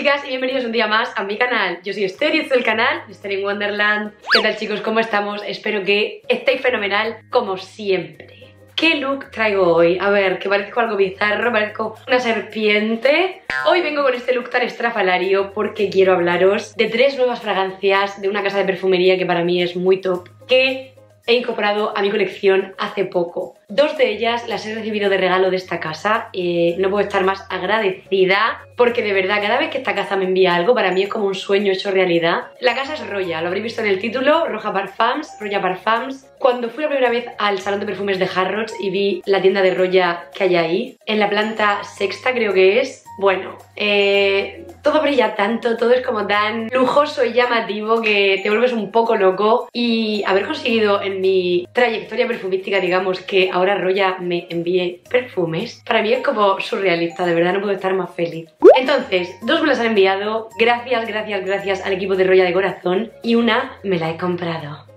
chicas y bienvenidos un día más a mi canal. Yo soy Esther y este es el canal Esther in Wonderland. ¿Qué tal chicos? ¿Cómo estamos? Espero que estéis fenomenal como siempre. ¿Qué look traigo hoy? A ver, que parezco algo bizarro, parezco una serpiente. Hoy vengo con este look tan estrafalario porque quiero hablaros de tres nuevas fragancias de una casa de perfumería que para mí es muy top. Que he incorporado a mi colección hace poco. Dos de ellas las he recibido de regalo de esta casa. Eh, no puedo estar más agradecida porque de verdad cada vez que esta casa me envía algo para mí es como un sueño hecho realidad. La casa es Roya, lo habréis visto en el título, Roja Parfums, Roya Parfums. Cuando fui la primera vez al salón de perfumes de Harrods y vi la tienda de Roya que hay ahí, en la planta sexta creo que es, bueno, eh, todo brilla tanto, todo es como tan lujoso y llamativo que te vuelves un poco loco. Y haber conseguido en mi trayectoria perfumística, digamos, que ahora Roya me envíe perfumes, para mí es como surrealista, de verdad no puedo estar más feliz. Entonces, dos me las han enviado, gracias, gracias, gracias al equipo de Roya de Corazón y una me la he comprado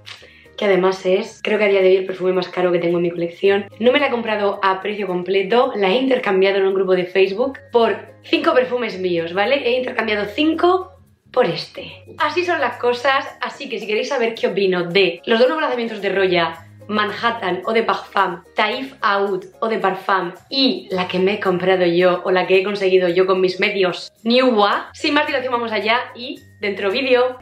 que además es, creo que a día de hoy el perfume más caro que tengo en mi colección. No me la he comprado a precio completo, la he intercambiado en un grupo de Facebook por cinco perfumes míos, ¿vale? He intercambiado cinco por este. Así son las cosas, así que si queréis saber qué opino de los dos nuevos lanzamientos de Roya Manhattan o de Parfum, Taif Out o de Parfum y la que me he comprado yo o la que he conseguido yo con mis medios Newa. Sin más dilación vamos allá y dentro vídeo.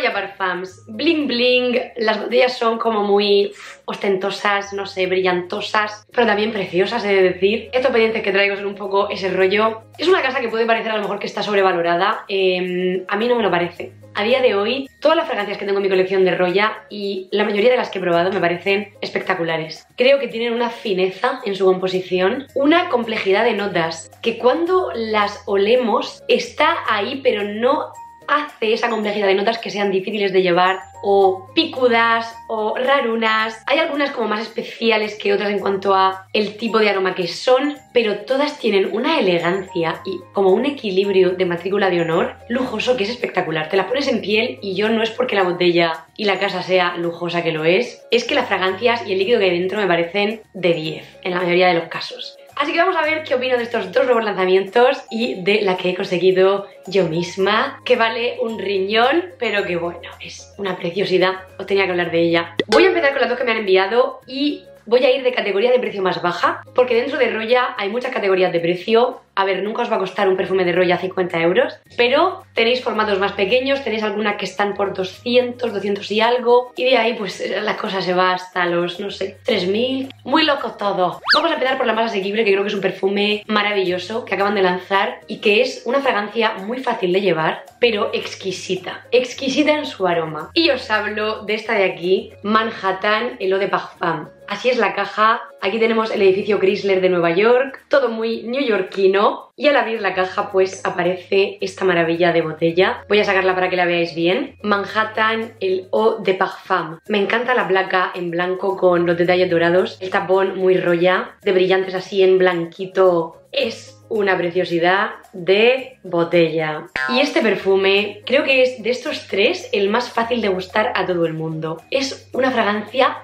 Roya Parfums, bling bling, las botellas son como muy ostentosas, no sé, brillantosas, pero también preciosas, he de decir. Estos pendientes que traigo son un poco ese rollo. Es una casa que puede parecer a lo mejor que está sobrevalorada, em, a mí no me lo parece. A día de hoy, todas las fragancias que tengo en mi colección de Roya y la mayoría de las que he probado me parecen espectaculares. Creo que tienen una fineza en su composición, una complejidad de notas, que cuando las olemos está ahí pero no hace esa complejidad de notas que sean difíciles de llevar o picudas o rarunas. Hay algunas como más especiales que otras en cuanto a el tipo de aroma que son, pero todas tienen una elegancia y como un equilibrio de matrícula de honor lujoso que es espectacular. Te la pones en piel y yo no es porque la botella y la casa sea lujosa que lo es, es que las fragancias y el líquido que hay dentro me parecen de 10 en la mayoría de los casos. Así que vamos a ver qué opino de estos dos nuevos lanzamientos y de la que he conseguido yo misma, que vale un riñón, pero que bueno, es una preciosidad, os tenía que hablar de ella. Voy a empezar con las dos que me han enviado y voy a ir de categoría de precio más baja, porque dentro de Roya hay muchas categorías de precio. A ver, nunca os va a costar un perfume de Roya 50 euros, pero tenéis formatos más pequeños, tenéis algunas que están por 200, 200 y algo, y de ahí pues la cosa se va hasta los, no sé, 3000. Muy loco todo. Vamos a empezar por la más asequible, que creo que es un perfume maravilloso que acaban de lanzar y que es una fragancia muy fácil de llevar, pero exquisita. Exquisita en su aroma. Y os hablo de esta de aquí, Manhattan Eau de Parfum. Así es la caja. Aquí tenemos el edificio Chrysler de Nueva York, todo muy newyorkino. Y al abrir la caja pues aparece esta maravilla de botella. Voy a sacarla para que la veáis bien. Manhattan, el Eau de Parfum. Me encanta la placa en blanco con los detalles dorados. El tapón muy roya, de brillantes así en blanquito. Es una preciosidad de botella. Y este perfume creo que es de estos tres el más fácil de gustar a todo el mundo. Es una fragancia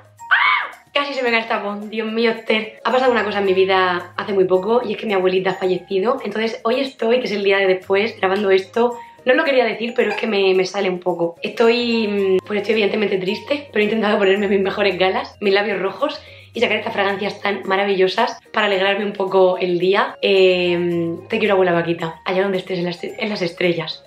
Casi se me cae el tapón, Dios mío, Esther. Ha pasado una cosa en mi vida hace muy poco y es que mi abuelita ha fallecido. Entonces hoy estoy, que es el día de después, grabando esto. No lo quería decir, pero es que me, sale un poco. Estoy, mm, pues estoy evidentemente triste, pero he intentado ponerme mis mejores galas, mis labios rojos y sacar estas fragancias tan maravillosas para alegrarme un poco el día. Em, te quiero, abuela vaquita, allá donde estés en las, en las estrellas.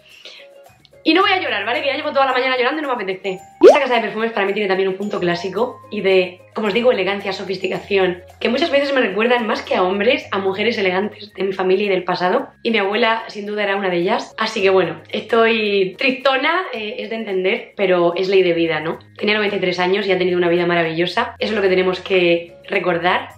Y no voy a llorar, ¿vale? Que ya llevo toda la mañana llorando y no me apetece. Esta casa de perfumes para mí tiene también un punto clásico y de, como os digo, elegancia, sofisticación, que muchas veces me recuerdan más que a hombres, a mujeres elegantes de mi familia y del pasado. Y mi abuela sin duda era una de ellas. Así que bueno, estoy tristona, eh, es de entender, pero es ley de vida, ¿no? Tenía 93 años y ha tenido una vida maravillosa. Eso es lo que tenemos que recordar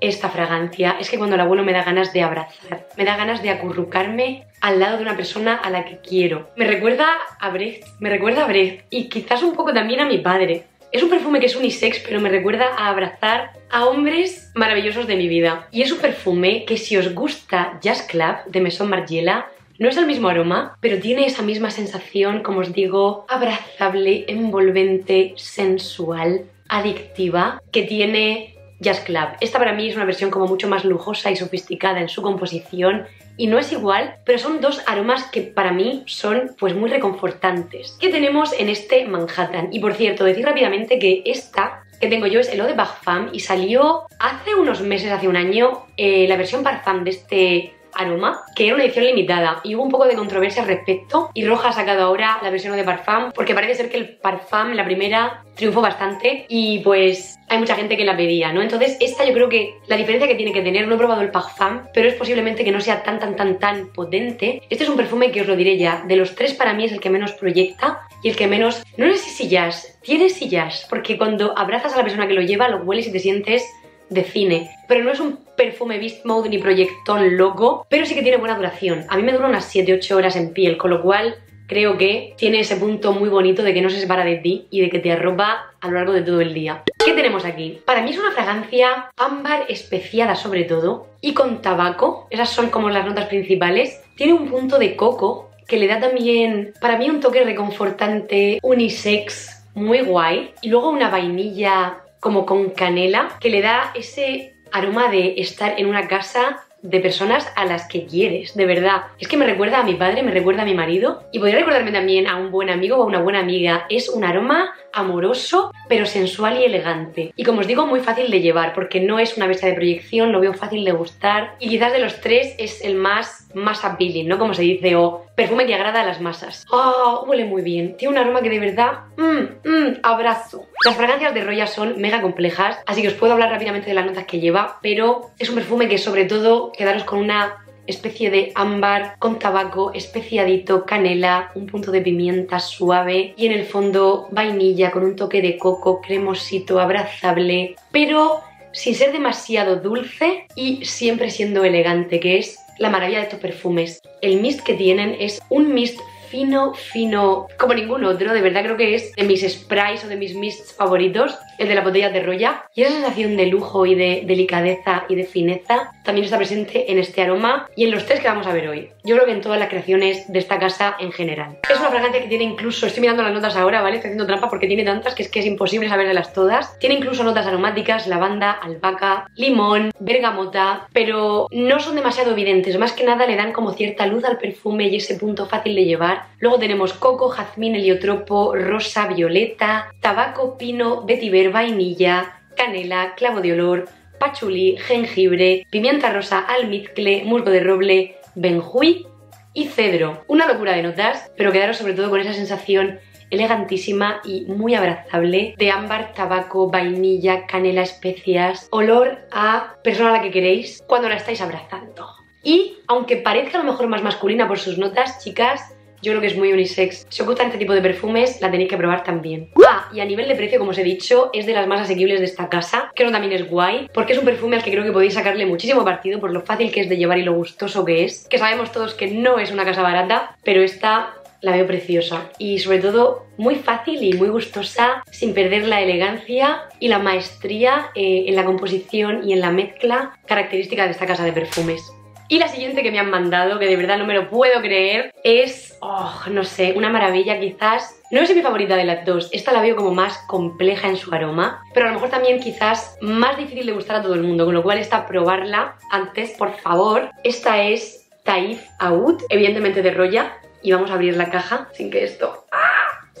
esta fragancia es que cuando el abuelo me da ganas de abrazar, me da ganas de acurrucarme al lado de una persona a la que quiero. Me recuerda a Brecht, me recuerda a Brecht y quizás un poco también a mi padre. Es un perfume que es unisex, pero me recuerda a abrazar a hombres maravillosos de mi vida. Y es un perfume que si os gusta Jazz Club de Maison Margiela, no es el mismo aroma, pero tiene esa misma sensación, como os digo, abrazable, envolvente, sensual, adictiva, que tiene Jazz Club. Esta para mí es una versión como mucho más lujosa y sofisticada en su composición y no es igual, pero son dos aromas que para mí son pues muy reconfortantes. ¿Qué tenemos en este Manhattan? Y por cierto, decir rápidamente que esta que tengo yo es el Eau de Parfum y salió hace unos meses, hace un año, eh, la versión Parfum de este aroma, que era una edición limitada y hubo un poco de controversia al respecto y Roja ha sacado ahora la versión de Parfum porque parece ser que el Parfum, la primera, triunfó bastante y pues hay mucha gente que la pedía, ¿no? Entonces esta yo creo que la diferencia que tiene que tener, no he probado el Parfum, pero es posiblemente que no sea tan tan tan tan potente. Este es un perfume que os lo diré ya, de los tres para mí es el que menos proyecta y el que menos, no sé si sillas, tiene sillas, porque cuando abrazas a la persona que lo lleva, lo hueles y te sientes de cine. Pero no es un perfume Beast Mode ni proyectón loco, pero sí que tiene buena duración. A mí me dura unas 7-8 horas en piel, con lo cual creo que tiene ese punto muy bonito de que no se separa de ti y de que te arropa a lo largo de todo el día. ¿Qué tenemos aquí? Para mí es una fragancia ámbar especiada sobre todo y con tabaco, esas son como las notas principales. Tiene un punto de coco que le da también, para mí, un toque reconfortante, unisex, muy guay. Y luego una vainilla como con canela que le da ese aroma de estar en una casa de personas a las que quieres, de verdad. Es que me recuerda a mi padre, me recuerda a mi marido y podría recordarme también a un buen amigo o a una buena amiga. Es un aroma amoroso, pero sensual y elegante. Y como os digo, muy fácil de llevar porque no es una bestia de proyección, lo veo fácil de gustar y quizás de los tres es el más, más appealing, ¿no? Como se dice, o perfume que agrada a las masas. ¡Oh! Huele muy bien. Tiene un aroma que de verdad, mmm, mmm, abrazo. Las fragancias de Roya son mega complejas, así que os puedo hablar rápidamente de las notas que lleva, pero es un perfume que sobre todo quedaros con una especie de ámbar con tabaco, especiadito, canela, un punto de pimienta suave y en el fondo vainilla con un toque de coco cremosito, abrazable, pero sin ser demasiado dulce y siempre siendo elegante, que es la maravilla de estos perfumes. El mist que tienen es un mist fino, fino, como ningún otro. De verdad creo que es de mis sprays o de mis mists favoritos, el de la botella de Roya. Y esa sensación de lujo y de delicadeza y de fineza también está presente en este aroma y en los tres que vamos a ver hoy. Yo creo que en todas las creaciones de esta casa en general. Es una fragancia que tiene incluso, estoy mirando las notas ahora, ¿vale? Estoy haciendo trampa porque tiene tantas que es que es imposible saberlas todas. Tiene incluso notas aromáticas, lavanda, albahaca, limón, bergamota, pero no son demasiado evidentes. Más que nada le dan como cierta luz al perfume y ese punto fácil de llevar Luego tenemos coco, jazmín, heliotropo, rosa, violeta, tabaco, pino, vetiver, vainilla, canela, clavo de olor, pachulí, jengibre, pimienta rosa, almizcle, musgo de roble, benjuí y cedro. Una locura de notas, pero quedaros sobre todo con esa sensación elegantísima y muy abrazable de ámbar, tabaco, vainilla, canela, especias, olor a persona a la que queréis cuando la estáis abrazando. Y aunque parezca a lo mejor más masculina por sus notas, chicas, yo creo que es muy unisex. Si os gustan este tipo de perfumes, la tenéis que probar también. Ah, y a nivel de precio, como os he dicho, es de las más asequibles de esta casa. Creo que también es guay, porque es un perfume al que creo que podéis sacarle muchísimo partido por lo fácil que es de llevar y lo gustoso que es. Que sabemos todos que no es una casa barata, pero esta la veo preciosa y sobre todo muy fácil y muy gustosa sin perder la elegancia y la maestría eh, en la composición y en la mezcla característica de esta casa de perfumes. Y la siguiente que me han mandado, que de verdad no me lo puedo creer, es, oh, no sé, una maravilla quizás. No es mi favorita de las dos, esta la veo como más compleja en su aroma, pero a lo mejor también quizás más difícil de gustar a todo el mundo, con lo cual esta probarla antes, por favor. Esta es Taif Aoud, evidentemente de Roya, y vamos a abrir la caja sin que esto...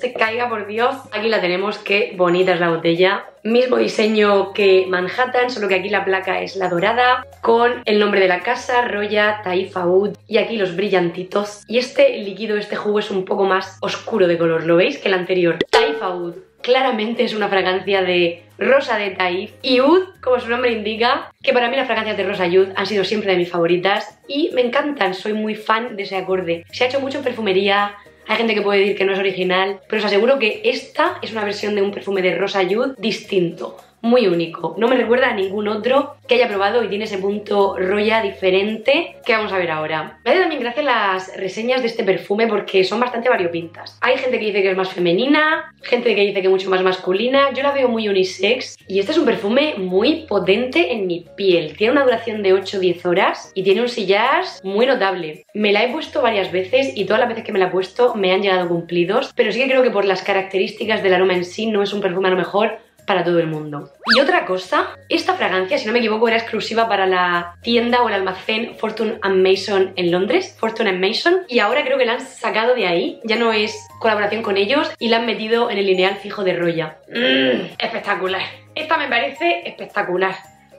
se caiga, por Dios. Aquí la tenemos, qué bonita es la botella. Mismo diseño que Manhattan, solo que aquí la placa es la dorada, con el nombre de la casa, Roya Taifa Wood, y aquí los brillantitos. Y este líquido, este jugo es un poco más oscuro de color, ¿lo veis? Que el anterior. Taifa Wood claramente es una fragancia de rosa de Taif y Oud, como su nombre indica, que para mí las fragancias de rosa y han sido siempre de mis favoritas y me encantan, soy muy fan de ese acorde. Se ha hecho mucho en perfumería, hay gente que puede decir que no es original, pero os aseguro que esta es una versión de un perfume de Rosa Yud distinto muy único. No me recuerda a ningún otro que haya probado y tiene ese punto roya diferente que vamos a ver ahora. Me da también gracias las reseñas de este perfume porque son bastante variopintas. Hay gente que dice que es más femenina, gente que dice que es mucho más masculina, yo la veo muy unisex y este es un perfume muy potente en mi piel. Tiene una duración de 8-10 horas y tiene un sillage muy notable. Me la he puesto varias veces y todas las veces que me la he puesto me han llegado cumplidos, pero sí que creo que por las características del aroma en sí no es un perfume a lo mejor para todo el mundo. Y otra cosa, esta fragancia, si no me equivoco, era exclusiva para la tienda o el almacén Fortune Mason en Londres, Fortune Mason, y ahora creo que la han sacado de ahí, ya no es colaboración con ellos, y la han metido en el lineal fijo de Roya. Mmm, espectacular. Esta me parece espectacular.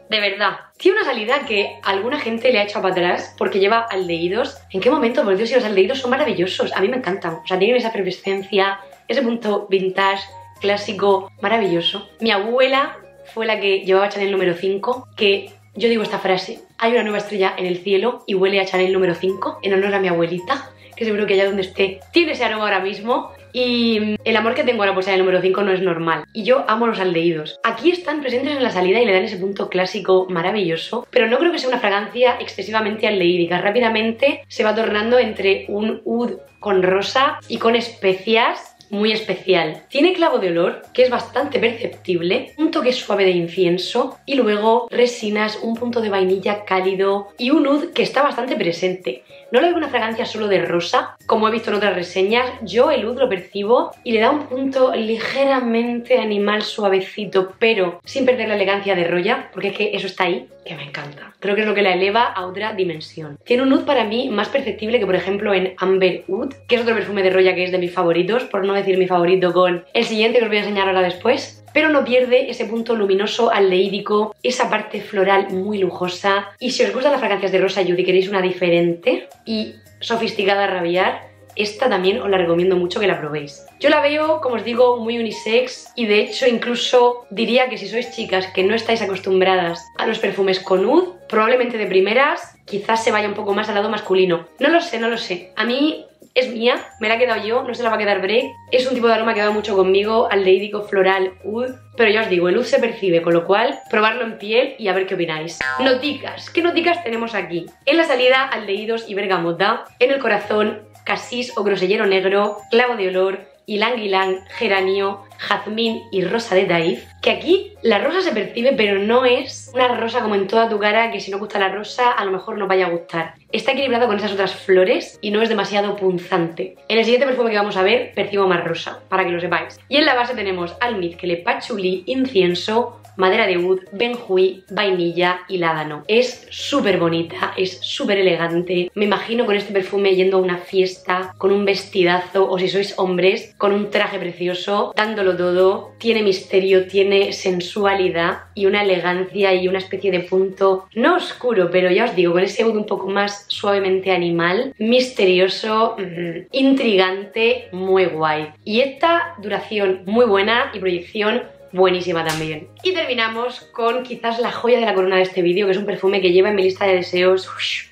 De verdad. Tiene una salida que alguna gente le ha echado para atrás porque lleva aldeídos. ¿En qué momento? Por Dios, si los aldeídos son maravillosos. A mí me encantan. O sea, tienen esa efervescencia, ese punto vintage, clásico, maravilloso. Mi abuela fue la que llevaba Chanel número 5, que yo digo esta frase, hay una nueva estrella en el cielo y huele a Chanel número 5 en honor a mi abuelita, que seguro que allá donde esté tiene ese aroma ahora mismo y el amor que tengo ahora por ser el número 5 no es normal. Y yo amo los aldeídos. Aquí están presentes en la salida y le dan ese punto clásico maravilloso. Pero no creo que sea una fragancia excesivamente aldeídica. Rápidamente se va tornando entre un oud con rosa y con especias muy especial. Tiene clavo de olor, que es bastante perceptible, un toque suave de incienso y luego resinas, un punto de vainilla cálido y un oud que está bastante presente. No le doy una fragancia solo de rosa, como he visto en otras reseñas, yo el oud lo percibo y le da un punto ligeramente animal suavecito, pero sin perder la elegancia de Roya, porque es que eso está ahí, que me encanta. Creo que es lo que la eleva a otra dimensión. Tiene un oud para mí más perceptible que por ejemplo en Amber Oud, que es otro perfume de Roya que es de mis favoritos, por no decir mi favorito con el siguiente que os voy a enseñar ahora después pero no pierde ese punto luminoso aldeídico, esa parte floral muy lujosa. Y si os gustan las fragancias de Rosa Judy queréis una diferente y sofisticada a rabiar, esta también os la recomiendo mucho que la probéis. Yo la veo, como os digo, muy unisex y de hecho incluso diría que si sois chicas que no estáis acostumbradas a los perfumes con oud, probablemente de primeras quizás se vaya un poco más al lado masculino. No lo sé, no lo sé. A mí es mía, me la he quedado yo, no se la va a quedar Break. Es un tipo de aroma que va mucho conmigo, al floral oud, pero ya os digo, el oud se percibe, con lo cual probarlo en piel y a ver qué opináis. Noticas, ¿qué noticas tenemos aquí? En la salida, aldehídos y bergamota, en el corazón, casís o grosellero negro, clavo de olor, ylang ylang, geranio, jazmín y rosa de Daif, que aquí la rosa se percibe pero no es una rosa como en toda tu cara que si no gusta la rosa a lo mejor no vaya a gustar. Está equilibrado con esas otras flores y no es demasiado punzante. En el siguiente perfume que vamos a ver percibo más rosa, para que lo sepáis. Y en la base tenemos almizcle, pachulí, incienso, madera de wood, benjuí, vainilla y ládano. Es súper bonita, es súper elegante. Me imagino con este perfume yendo a una fiesta, con un vestidazo, o si sois hombres, con un traje precioso, dándolo todo. Tiene misterio, tiene sensualidad y una elegancia y una especie de punto, no oscuro, pero ya os digo, con ese un poco más suavemente animal, misterioso, mm, intrigante, muy guay. Y esta duración muy buena y proyección buenísima también. Y terminamos con quizás la joya de la corona de este vídeo, que es un perfume que lleva en mi lista de deseos...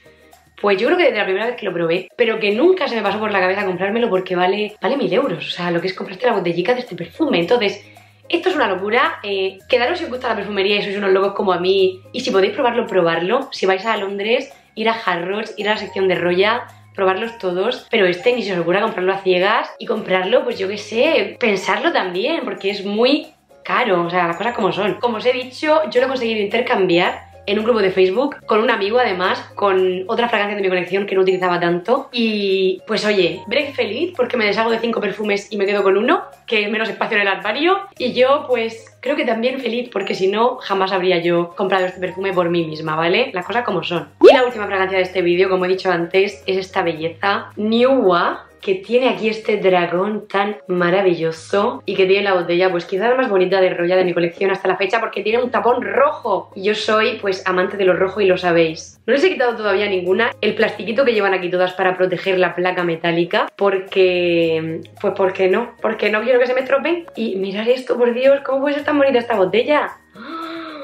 pues yo creo que desde la primera vez que lo probé, pero que nunca se me pasó por la cabeza comprármelo porque vale, vale mil euros. O sea, lo que es comprarte la botellica de este perfume. Entonces, esto es una locura. Eh, quedaros si os gusta la perfumería y sois unos locos como a mí. Y si podéis probarlo, probarlo. Si vais a Londres, ir a Harrods, ir a la sección de Roya, probarlos todos, pero este ni se os ocurra comprarlo a ciegas y comprarlo, pues yo qué sé, pensarlo también, porque es muy caro, o sea, las cosas como son. Como os he dicho, yo lo he conseguido intercambiar en un grupo de Facebook con un amigo además, con otra fragancia de mi colección que no utilizaba tanto y pues oye, break feliz porque me deshago de cinco perfumes y me quedo con uno, que es menos espacio en el armario y yo pues creo que también feliz porque si no jamás habría yo comprado este perfume por mí misma, ¿vale? Las cosas como son. Y la última fragancia de este vídeo, como he dicho antes, es esta belleza Newa que tiene aquí este dragón tan maravilloso y que tiene la botella pues quizás la más bonita de Roya de mi colección hasta la fecha porque tiene un tapón rojo y yo soy pues amante de lo rojo y lo sabéis. No les he quitado todavía ninguna el plastiquito que llevan aquí todas para proteger la placa metálica porque pues porque no, porque no quiero que se me estropeen y mirar esto por Dios, ¿cómo puede ser tan bonita esta botella?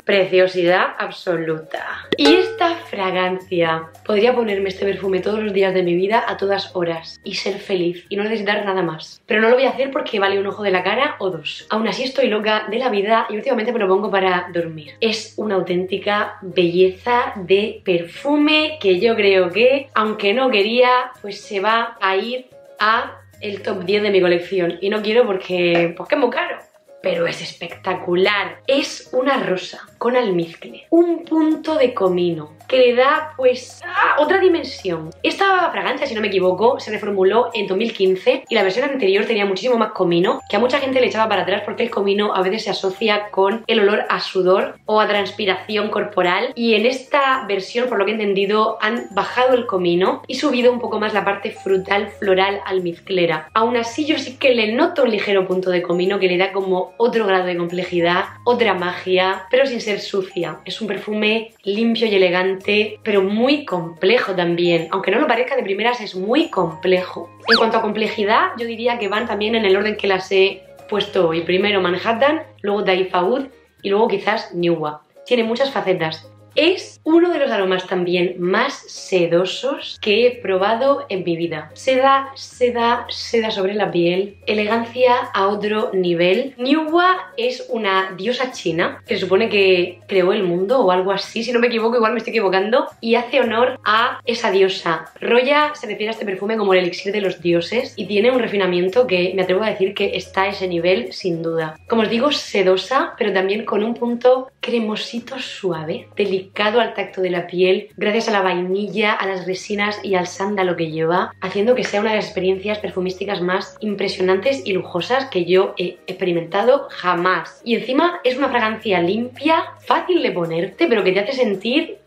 Preciosidad absoluta. Y esta fragancia, podría ponerme este perfume todos los días de mi vida a todas horas y ser feliz y no necesitar nada más. Pero no lo voy a hacer porque vale un ojo de la cara o dos. Aún así estoy loca de la vida y últimamente me lo pongo para dormir. Es una auténtica belleza de perfume que yo creo que, aunque no quería, pues se va a ir a el top 10 de mi colección. Y no quiero porque, porque es muy caro pero es espectacular. Es una rosa con almizcle, un punto de comino, que le da pues ah, otra dimensión. Esta fragancia, si no me equivoco, se reformuló en 2015 y la versión anterior tenía muchísimo más comino, que a mucha gente le echaba para atrás porque el comino a veces se asocia con el olor a sudor o a transpiración corporal y en esta versión, por lo que he entendido, han bajado el comino y subido un poco más la parte frutal, floral, almizclera. Aún así yo sí que le noto un ligero punto de comino que le da como otro grado de complejidad, otra magia, pero sin ser sucia. Es un perfume limpio y elegante, pero muy complejo también. Aunque no lo parezca de primeras, es muy complejo. En cuanto a complejidad, yo diría que van también en el orden que las he puesto hoy. Primero Manhattan, luego Daifaud y luego quizás Niwa. Tiene muchas facetas. Es uno de los aromas también más sedosos que he probado en mi vida. Seda, seda, seda sobre la piel, elegancia a otro nivel. Niuwa es una diosa china que se supone que creó el mundo o algo así, si no me equivoco, igual me estoy equivocando, y hace honor a esa diosa. Roya se refiere a este perfume como el elixir de los dioses y tiene un refinamiento que me atrevo a decir que está a ese nivel sin duda. Como os digo, sedosa, pero también con un punto cremosito suave, delicado al tacto de la piel, gracias a la vainilla, a las resinas y al sándalo que lleva, haciendo que sea una de las experiencias perfumísticas más impresionantes y lujosas que yo he experimentado jamás. Y encima es una fragancia limpia, fácil de ponerte, pero que te hace sentir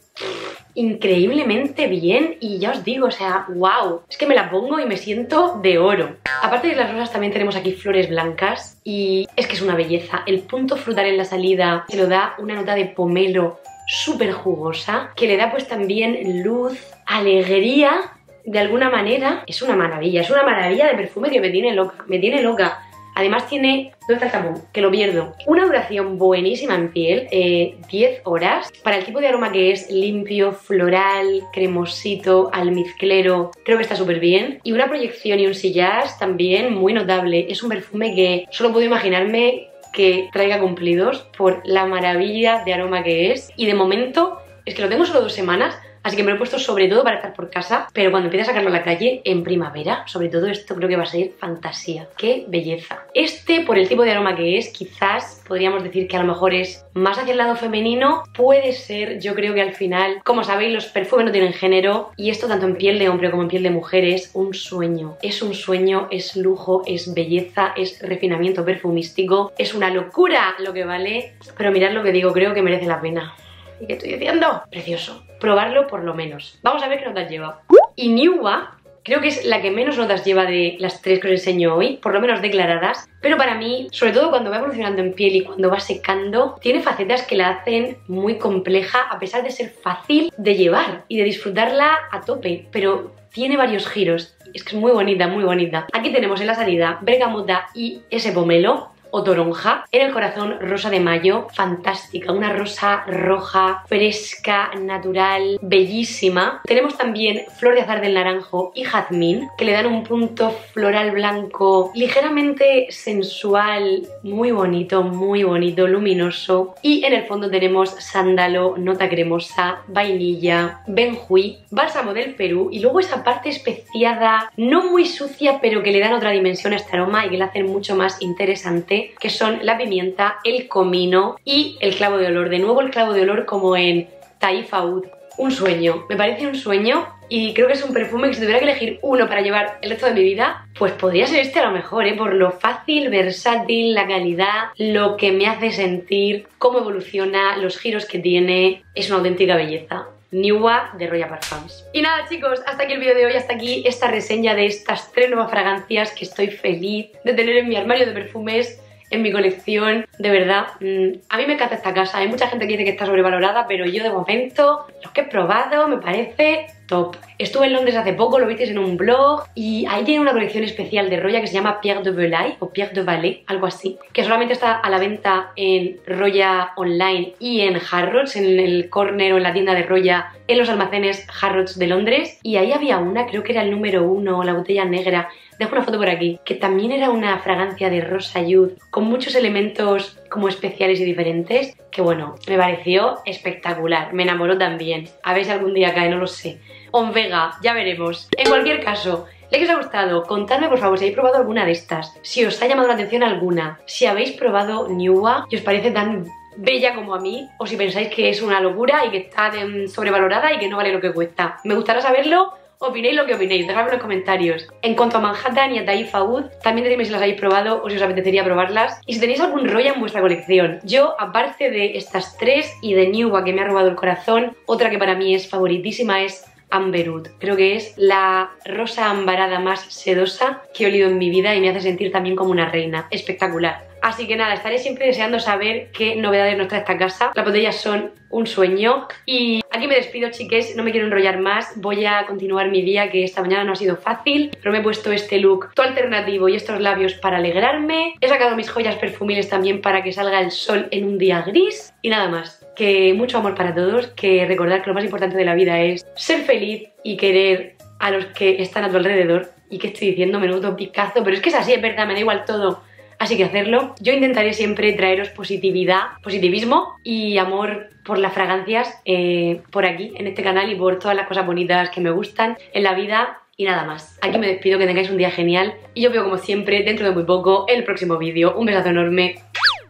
increíblemente bien y ya os digo, o sea, wow, es que me la pongo y me siento de oro. Aparte de las rosas también tenemos aquí flores blancas y es que es una belleza. El punto frutal en la salida se lo da una nota de pomelo súper jugosa, que le da pues también luz, alegría, de alguna manera. Es una maravilla, es una maravilla de perfume que me tiene loca, me tiene loca. Además tiene, ¿dónde está el? Que lo pierdo. Una duración buenísima en piel, 10 eh, horas. Para el tipo de aroma que es limpio, floral, cremosito, almizclero, creo que está súper bien. Y una proyección y un sillage también muy notable. Es un perfume que solo puedo imaginarme que traiga cumplidos por la maravilla de aroma que es. Y de momento, es que lo tengo solo dos semanas, Así que me lo he puesto sobre todo para estar por casa, pero cuando empiece a sacarlo a la calle en primavera, sobre todo esto creo que va a ser fantasía. ¡Qué belleza! Este, por el tipo de aroma que es, quizás podríamos decir que a lo mejor es más hacia el lado femenino. Puede ser, yo creo que al final, como sabéis, los perfumes no tienen género y esto tanto en piel de hombre como en piel de mujer es un sueño. Es un sueño, es lujo, es belleza, es refinamiento perfumístico, es una locura lo que vale. Pero mirad lo que digo, creo que merece la pena. ¿Y qué estoy diciendo? Precioso. Probarlo por lo menos. Vamos a ver qué notas lleva. Y Niwa creo que es la que menos notas lleva de las tres que os enseño hoy, por lo menos declaradas. Pero para mí, sobre todo cuando va evolucionando en piel y cuando va secando, tiene facetas que la hacen muy compleja a pesar de ser fácil de llevar y de disfrutarla a tope. Pero tiene varios giros. Es que es muy bonita, muy bonita. Aquí tenemos en la salida bergamota y ese pomelo o toronja. En el corazón rosa de mayo, fantástica, una rosa roja, fresca, natural, bellísima. Tenemos también flor de azar del naranjo y jazmín, que le dan un punto floral blanco ligeramente sensual, muy bonito, muy bonito, luminoso. Y en el fondo tenemos sándalo, nota cremosa, vainilla, benjuí, bálsamo del Perú y luego esa parte especiada, no muy sucia, pero que le dan otra dimensión a este aroma y que le hacen mucho más interesante que son la pimienta, el comino y el clavo de olor. De nuevo el clavo de olor como en Taifaud. Un sueño, me parece un sueño y creo que es un perfume que si tuviera que elegir uno para llevar el resto de mi vida, pues podría ser este a lo mejor, ¿eh? por lo fácil, versátil, la calidad, lo que me hace sentir, cómo evoluciona, los giros que tiene, es una auténtica belleza. Niwa de Royal Parfums. Y nada chicos, hasta aquí el vídeo de hoy, hasta aquí esta reseña de estas tres nuevas fragancias que estoy feliz de tener en mi armario de perfumes en mi colección. De verdad, mm, a mí me encanta esta casa. Hay mucha gente que dice que está sobrevalorada, pero yo de momento, los que he probado, me parece top. Estuve en Londres hace poco, lo visteis en un blog y ahí tiene una colección especial de Roya que se llama Pierre de Velay o Pierre de Valais, algo así, que solamente está a la venta en Roya Online y en Harrods, en el corner o en la tienda de Roya en los almacenes Harrods de Londres y ahí había una, creo que era el número uno, la botella negra, dejo una foto por aquí, que también era una fragancia de rosa yud con muchos elementos como especiales y diferentes, que bueno, me pareció espectacular, me enamoró también. A ver si algún día cae, no lo sé. On Vega, ya veremos. En cualquier caso, ¿Le que os ha gustado? Contadme por favor si habéis probado alguna de estas, si os ha llamado la atención alguna, si habéis probado Niwa y os parece tan bella como a mí o si pensáis que es una locura y que está sobrevalorada y que no vale lo que cuesta. Me gustaría saberlo opinéis lo que opinéis, dejadme en los comentarios. En cuanto a Manhattan y a Taifa también decidme si las habéis probado o si os apetecería probarlas. Y si tenéis algún rollo en vuestra colección. Yo, aparte de estas tres y de Newba que me ha robado el corazón, otra que para mí es favoritísima es Amberwood. Creo que es la rosa ambarada más sedosa que he olido en mi vida y me hace sentir también como una reina. Espectacular. Así que nada, estaré siempre deseando saber qué novedades nos trae esta casa. Las botellas son un sueño. Y aquí me despido, chiques, no me quiero enrollar más. Voy a continuar mi día, que esta mañana no ha sido fácil, pero me he puesto este look todo alternativo y estos labios para alegrarme. He sacado mis joyas perfumiles también para que salga el sol en un día gris. Y nada más, que mucho amor para todos, que recordar que lo más importante de la vida es ser feliz y querer a los que están a tu alrededor. ¿Y que estoy diciendo? Menudo picazo, pero es que es así, es verdad, me da igual todo así que hacerlo. Yo intentaré siempre traeros positividad, positivismo y amor por las fragancias eh, por aquí, en este canal y por todas las cosas bonitas que me gustan en la vida y nada más. Aquí me despido, que tengáis un día genial y yo veo como siempre dentro de muy poco el próximo vídeo. Un besazo enorme.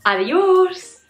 ¡Adiós!